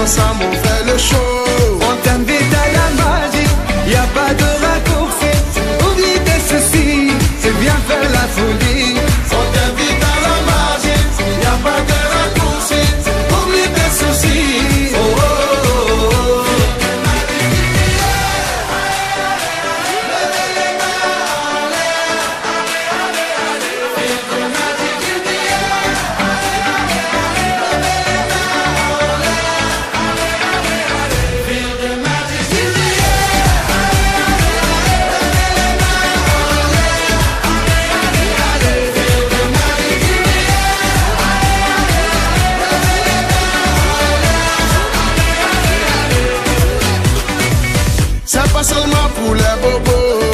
nosso amor pas seulement pour les bobos.